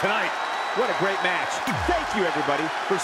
tonight. What a great match. Thank you, everybody, for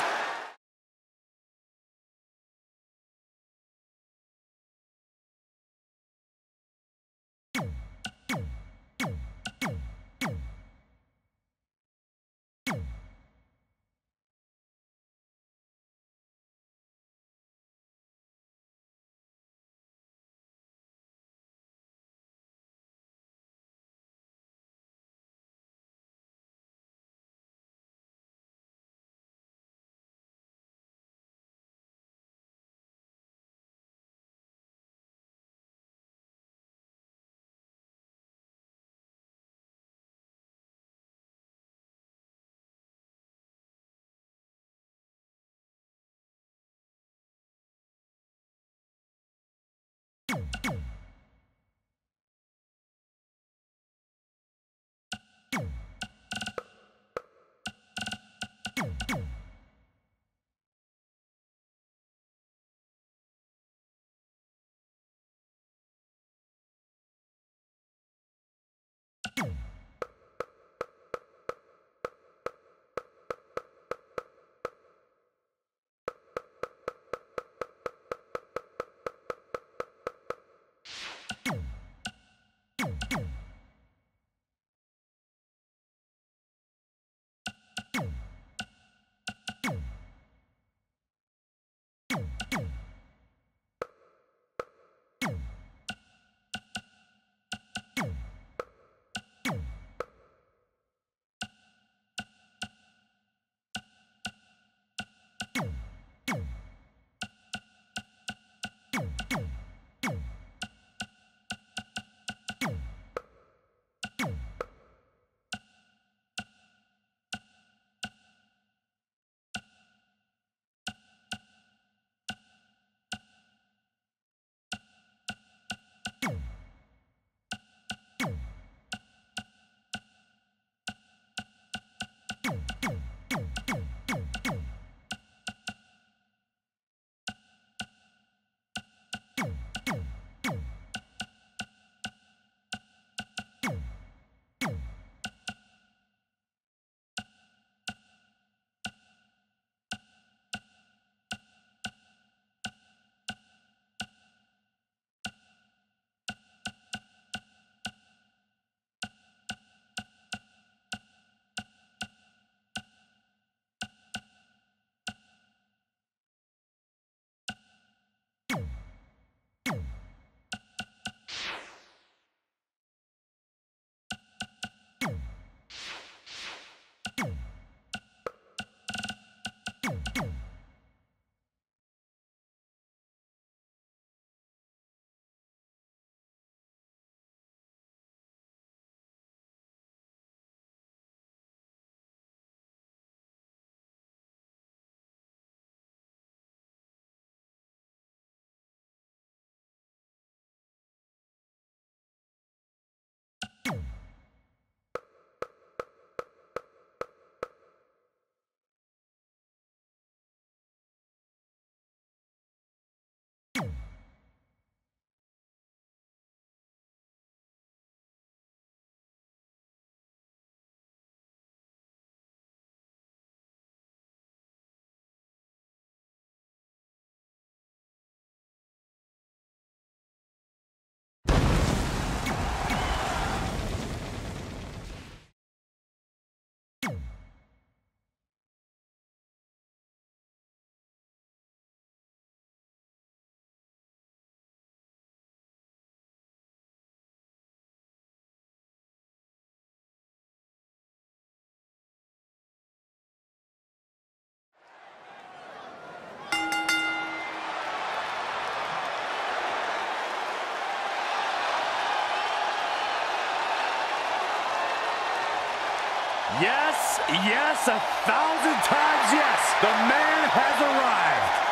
Yes, a thousand times yes. The man has arrived.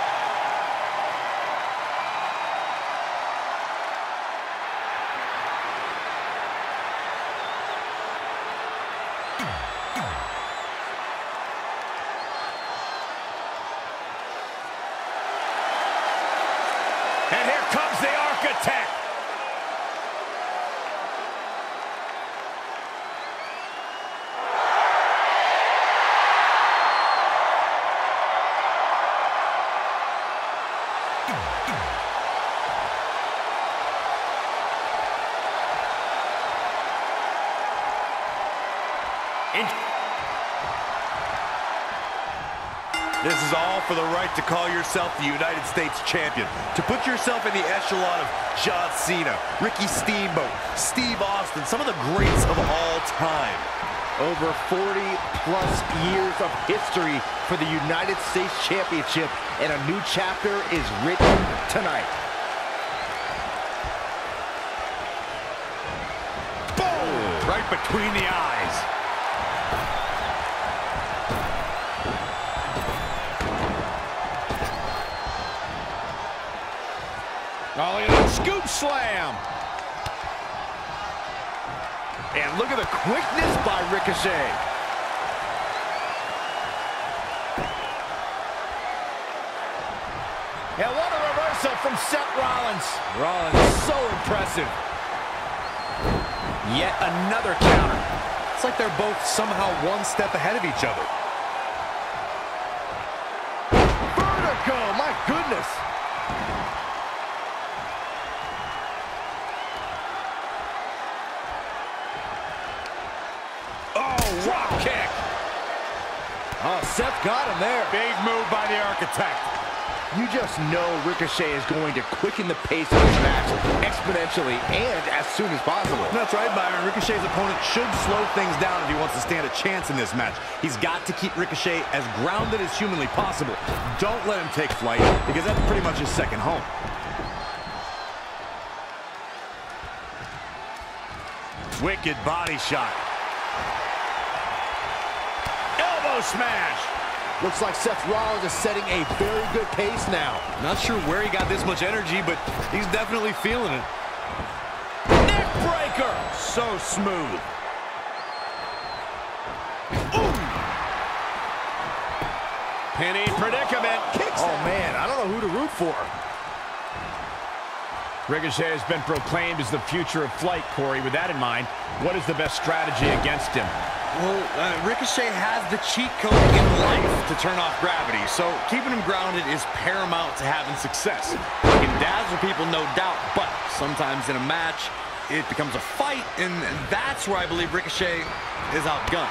And here comes the architect. This is all for the right to call yourself the United States Champion. To put yourself in the echelon of John Cena, Ricky Steamboat, Steve Austin, some of the greats of all time. Over 40 plus years of history for the United States Championship, and a new chapter is written tonight. Boom! Right between the eyes. Oh, look at scoop slam. And look at the quickness by Ricochet. And what a reversal from Seth Rollins. Rollins, so impressive. Yet another counter. It's like they're both somehow one step ahead of each other. Vertigo, my goodness. Drop kick. Oh, Seth got him there. Big move by the architect. You just know Ricochet is going to quicken the pace of this match exponentially and as soon as possible. That's right, Byron. Ricochet's opponent should slow things down if he wants to stand a chance in this match. He's got to keep Ricochet as grounded as humanly possible. Don't let him take flight, because that's pretty much his second home. Wicked body shot. Smash. Looks like Seth Rollins is setting a very good pace now. Not sure where he got this much energy, but he's definitely feeling it. Neck breaker. So smooth. Ooh. Penny predicament. Kicks oh, man, I don't know who to root for. Ricochet has been proclaimed as the future of flight, Corey. With that in mind, what is the best strategy against him? Well, uh, Ricochet has the cheat code in life to turn off gravity, so keeping him grounded is paramount to having success. He can dazzle people, no doubt, but sometimes in a match, it becomes a fight, and that's where I believe Ricochet is outgunned.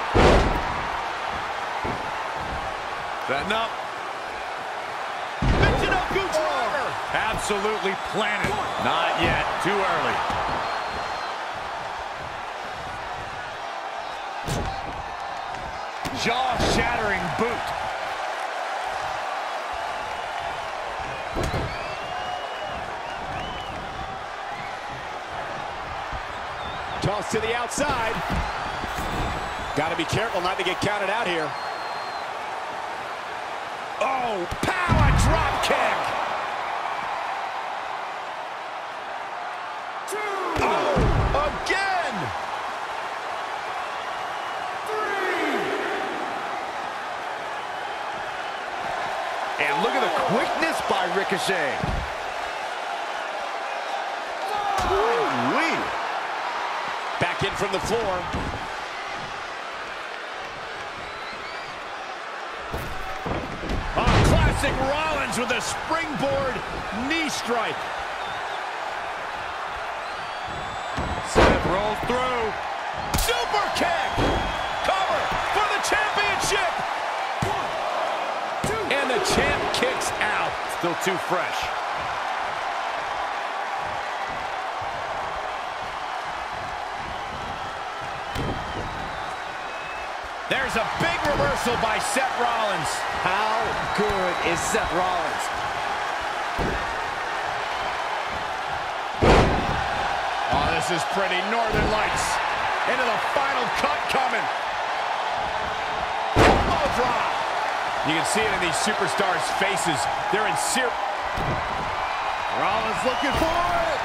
Setting up. Absolutely planted. Not yet. Too early. jaw-shattering boot. Toss to the outside. Got to be careful not to get counted out here. Oh, power drop kick. Ricochet. Back in from the floor. Oh, classic Rollins with a springboard knee strike. Seth rolls through. Super kick. Cover for the championship. And the champ kicks out. Still too fresh. There's a big reversal by Seth Rollins. How good is Seth Rollins? Oh, this is pretty. Northern Lights into the final cut coming. Elbow drop. You can see it in these superstars' faces. They're in ser... Rollins looking for it.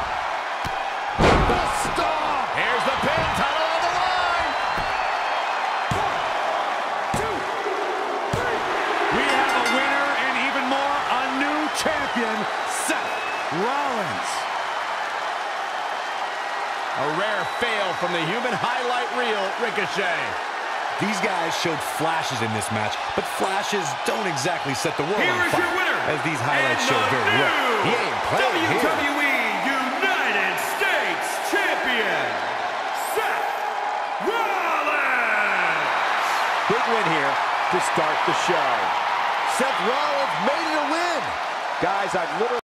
The stomp. Here's the pin. Title on the line. One, two, three. We have a winner and even more, a new champion, Seth Rollins. A rare fail from the human highlight reel, Ricochet. These guys showed flashes in this match, but flashes don't exactly set the world here on fire, winner, as these highlights show very well. He ain't playing WWE here. United States Champion, Seth Rollins! here to start the show. Seth Rollins made it a win. Guys, I've literally